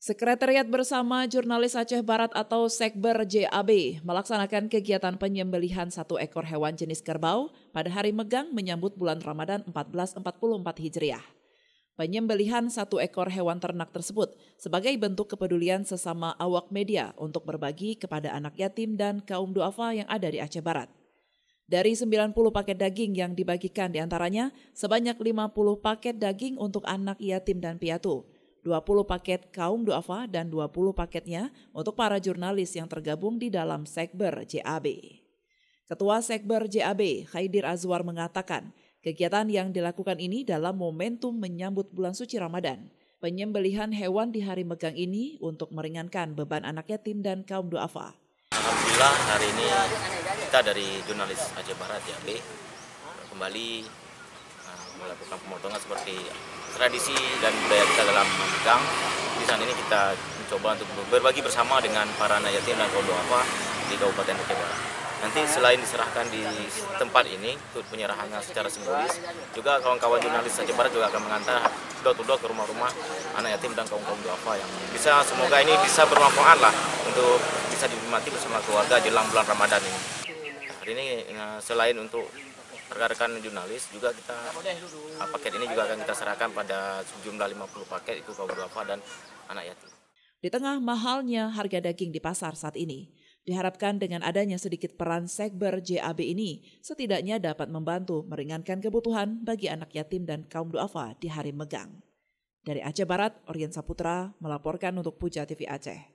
Sekretariat Bersama Jurnalis Aceh Barat atau Sekber JAB melaksanakan kegiatan penyembelihan satu ekor hewan jenis kerbau pada hari Megang menyambut bulan Ramadan 1444 Hijriah. Penyembelihan satu ekor hewan ternak tersebut sebagai bentuk kepedulian sesama awak media untuk berbagi kepada anak yatim dan kaum duafa yang ada di Aceh Barat. Dari 90 paket daging yang dibagikan di antaranya, sebanyak 50 paket daging untuk anak yatim dan piatu, 20 paket kaum duafa dan 20 paketnya untuk para jurnalis yang tergabung di dalam Sekber JAB. Ketua Sekber JAB, Khaidir Azwar mengatakan, kegiatan yang dilakukan ini dalam momentum menyambut bulan suci Ramadan. Penyembelihan hewan di hari megang ini untuk meringankan beban anak yatim dan kaum duafa. Alhamdulillah hari ini kita dari jurnalis Aceh Barat JAB kembali uh, melakukan pemotongan seperti tradisi dan budaya kita dalam memegang. Di sana ini kita mencoba untuk berbagi bersama dengan para yatim dan kaum duafa di Kabupaten Aceh Barat. Nanti selain diserahkan di tempat ini untuk penyerahannya secara simbolis, juga kawan-kawan jurnalis Aceh Barat juga akan mengantar to door ke rumah-rumah anak yatim dan kaum kaum duafa yang bisa semoga ini bisa bermanfaat lah untuk bisa dinikmati bersama keluarga jelang bulan Ramadan ini. Hari ini eh, selain untuk rekan-rekan jurnalis juga kita uh, paket ini juga akan kita serahkan pada sejumlah 50 paket itu kaum duafa dan anak yatim. Di tengah mahalnya harga daging di pasar saat ini, diharapkan dengan adanya sedikit peran Sekber JAB ini setidaknya dapat membantu meringankan kebutuhan bagi anak yatim dan kaum duafa di hari megang. Dari Aceh Barat, Orien Saputra melaporkan untuk Puja TV Aceh.